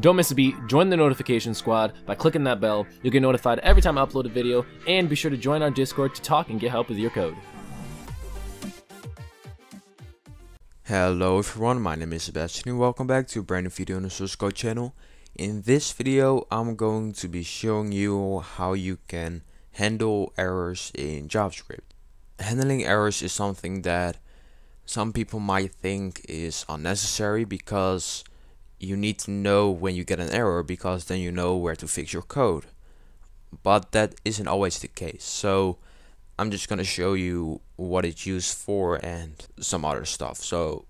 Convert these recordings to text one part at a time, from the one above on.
Don't miss a beat, join the notification squad by clicking that bell. You'll get notified every time I upload a video, and be sure to join our Discord to talk and get help with your code. Hello everyone, my name is Sebastian and welcome back to a brand new video on the Source Code channel. In this video, I'm going to be showing you how you can handle errors in JavaScript. Handling errors is something that some people might think is unnecessary because you need to know when you get an error because then you know where to fix your code. But that isn't always the case. So I'm just gonna show you what it's used for and some other stuff. So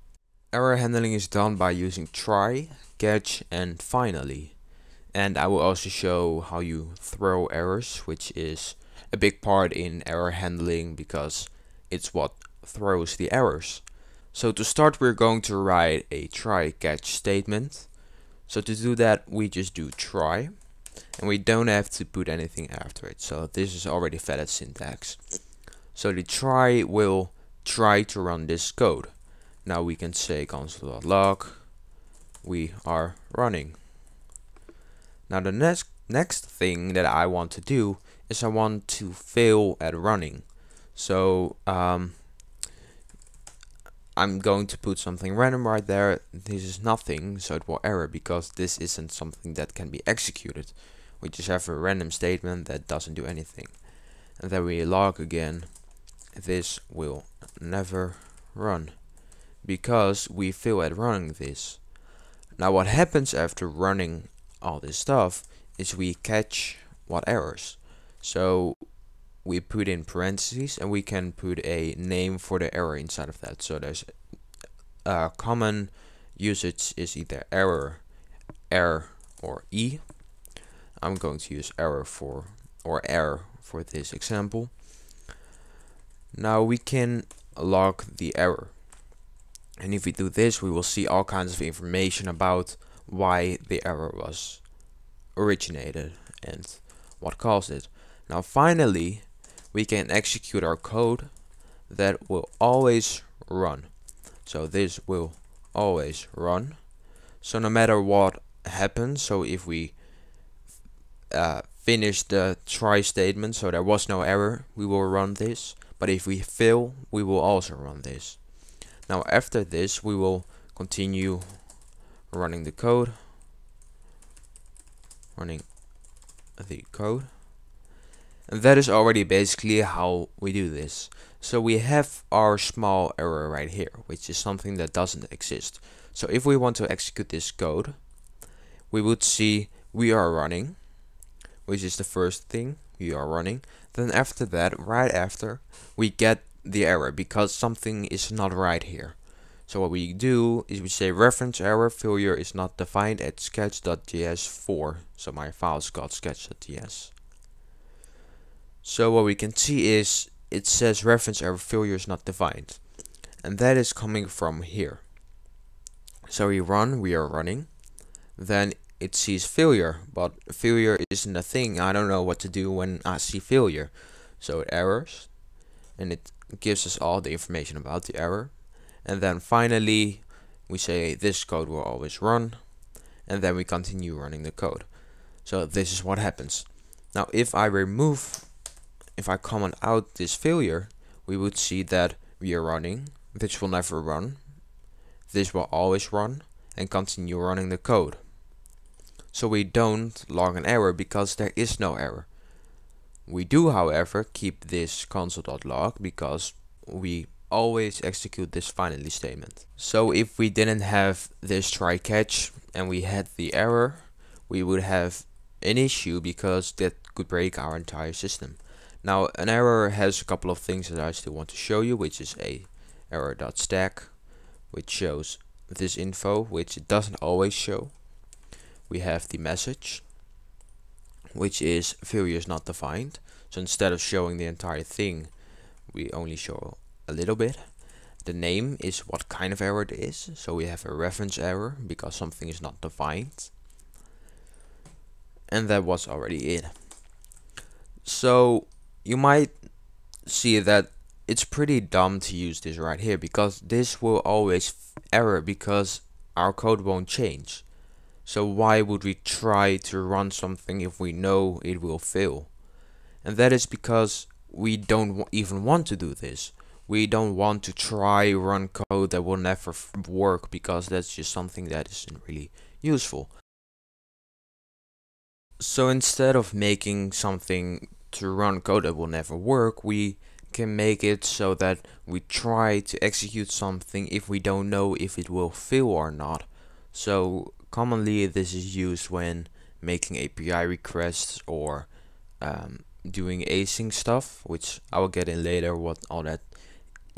error handling is done by using try, catch and finally. And I will also show how you throw errors, which is a big part in error handling because it's what throws the errors. So to start we're going to write a try catch statement. So to do that we just do try and we don't have to put anything after it. So this is already valid syntax. So the try will try to run this code. Now we can say console.log we are running. Now the next next thing that I want to do is I want to fail at running. So um, I'm going to put something random right there. This is nothing, so it will error because this isn't something that can be executed. We just have a random statement that doesn't do anything. And then we log again. This will never run because we fail at running this. Now what happens after running all this stuff is we catch what errors. So we put in parentheses and we can put a name for the error inside of that. So there's a common usage is either error, error or E. I'm going to use error for or error for this example. Now we can log the error. And if we do this, we will see all kinds of information about why the error was originated and what caused it. Now finally, we can execute our code that will always run. So this will always run. So no matter what happens, so if we uh, finish the try statement, so there was no error, we will run this. But if we fail, we will also run this. Now after this, we will continue running the code. Running the code. And that is already basically how we do this. So we have our small error right here, which is something that doesn't exist. So if we want to execute this code, we would see we are running, which is the first thing, we are running. Then after that, right after, we get the error because something is not right here. So what we do is we say reference error failure is not defined at sketch.js4. So my file's called sketch.js. So what we can see is it says reference error failure is not defined. And that is coming from here. So we run, we are running. Then it sees failure, but failure isn't a thing. I don't know what to do when I see failure. So it errors and it gives us all the information about the error. And then finally we say this code will always run and then we continue running the code. So this is what happens. Now if I remove if I comment out this failure, we would see that we are running, this will never run, this will always run, and continue running the code. So we don't log an error because there is no error. We do, however, keep this console.log because we always execute this finally statement. So if we didn't have this try catch and we had the error, we would have an issue because that could break our entire system. Now an error has a couple of things that I still want to show you, which is a error.stack, which shows this info, which it doesn't always show. We have the message, which is failure is not defined. So instead of showing the entire thing, we only show a little bit. The name is what kind of error it is. So we have a reference error because something is not defined. And that was already it. So you might see that it's pretty dumb to use this right here because this will always error because our code won't change. So why would we try to run something if we know it will fail? And that is because we don't even want to do this. We don't want to try run code that will never work because that's just something that isn't really useful. So instead of making something to run code that will never work, we can make it so that we try to execute something if we don't know if it will fail or not. So commonly this is used when making API requests or um, doing async stuff, which I will get in later what all that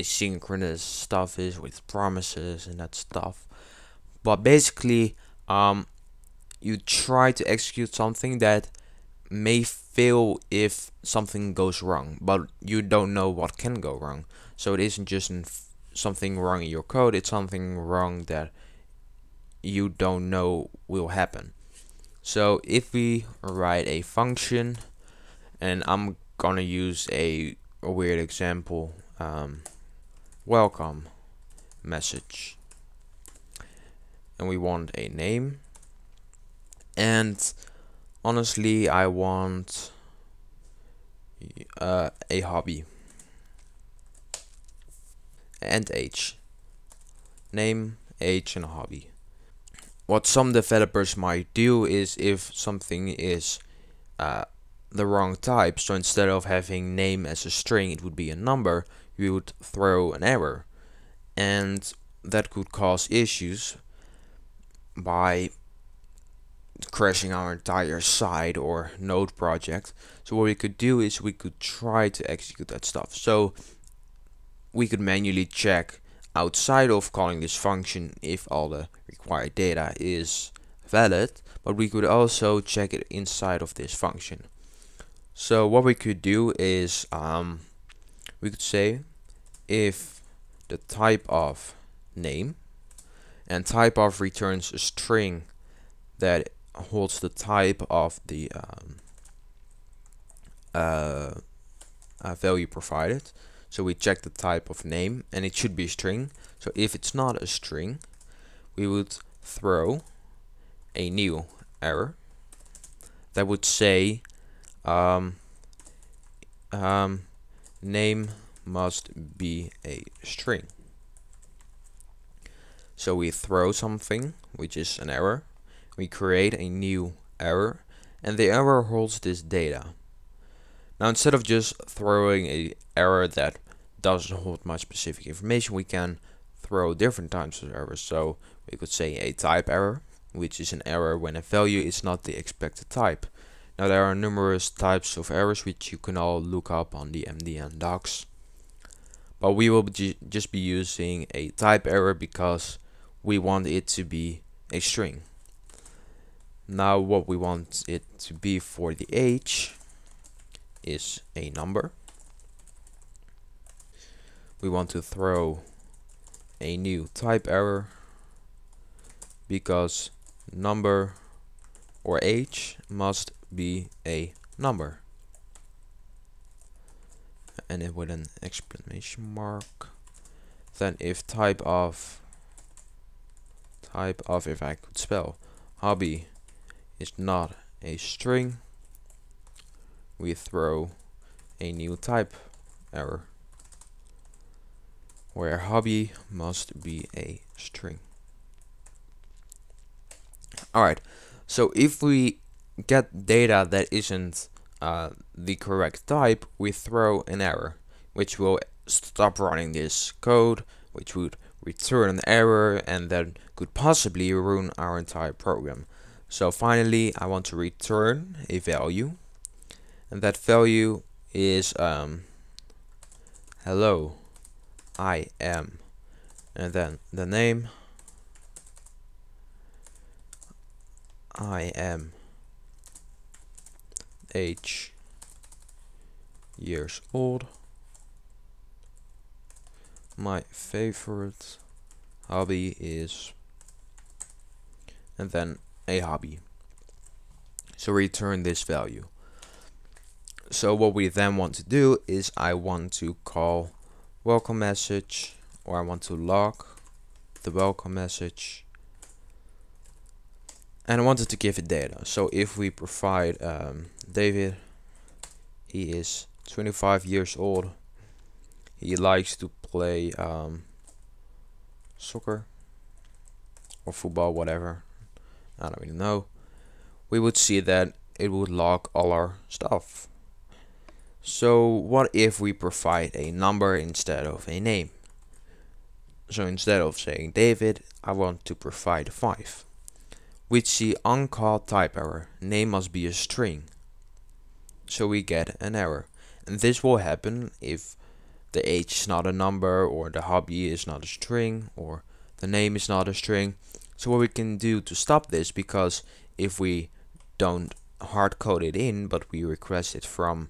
asynchronous stuff is with promises and that stuff. But basically, um, you try to execute something that may fail if something goes wrong, but you don't know what can go wrong. So it isn't just something wrong in your code, it's something wrong that you don't know will happen. So if we write a function, and I'm gonna use a, a weird example, um, welcome message, and we want a name, and honestly I want uh, a hobby. And age. Name age and hobby. What some developers might do is if something is uh, the wrong type so instead of having name as a string it would be a number you would throw an error and that could cause issues by crashing our entire site or node project. So what we could do is we could try to execute that stuff. So we could manually check outside of calling this function if all the required data is valid, but we could also check it inside of this function. So what we could do is um, we could say if the type of name and type of returns a string that holds the type of the um, uh, uh, value provided. So we check the type of name and it should be a string. So if it's not a string, we would throw a new error that would say um, um, name must be a string. So we throw something, which is an error, we create a new error and the error holds this data. Now instead of just throwing a error that doesn't hold much specific information, we can throw different types of errors. So we could say a type error, which is an error when a value is not the expected type. Now there are numerous types of errors which you can all look up on the MDN docs. But we will just be using a type error because we want it to be a string. Now what we want it to be for the age is a number. We want to throw a new type error because number or age must be a number and it with an exclamation mark then if type of type of if I could spell hobby is not a string, we throw a new type error where hobby must be a string. Alright, so if we get data that isn't uh, the correct type, we throw an error, which will stop running this code, which would return an error and then could possibly ruin our entire program. So finally, I want to return a value, and that value is um, hello, I am, and then the name, I am age years old. My favorite hobby is, and then a hobby. So return this value. So what we then want to do is I want to call welcome message or I want to log the welcome message and I wanted to give it data. So if we provide um, David, he is 25 years old. He likes to play um, soccer or football, whatever. I don't really know. We would see that it would log all our stuff. So what if we provide a number instead of a name? So instead of saying David, I want to provide 5. With the uncaught type error, name must be a string. So we get an error. And this will happen if the age is not a number or the hobby is not a string or the name is not a string. So what we can do to stop this because if we don't hard code it in but we request it from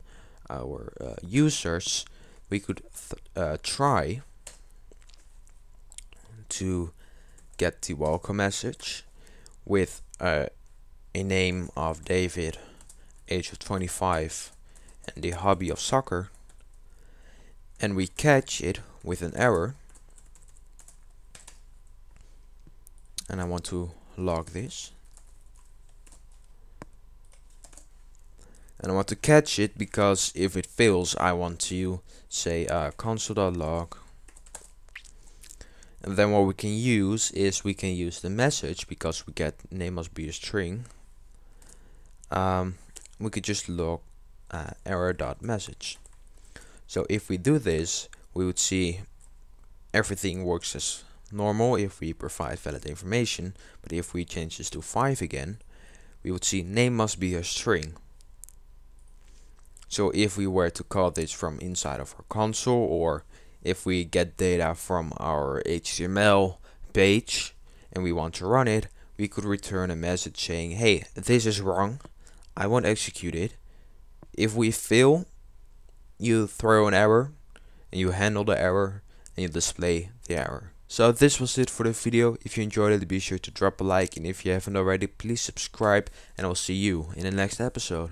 our uh, users we could uh, try to get the welcome message with uh, a name of David age of 25 and the hobby of soccer. And we catch it with an error. And I want to log this. And I want to catch it because if it fails I want to say uh, console.log then what we can use is we can use the message because we get name must be a string. Um, we could just log uh, error.message so if we do this we would see everything works as normal if we provide valid information. But if we change this to 5 again we would see name must be a string. So if we were to call this from inside of our console or if we get data from our HTML page and we want to run it, we could return a message saying, hey, this is wrong, I won't execute it. If we fail, you throw an error and you handle the error and you display the error. So this was it for the video. If you enjoyed it, be sure to drop a like and if you haven't already, please subscribe and I'll see you in the next episode.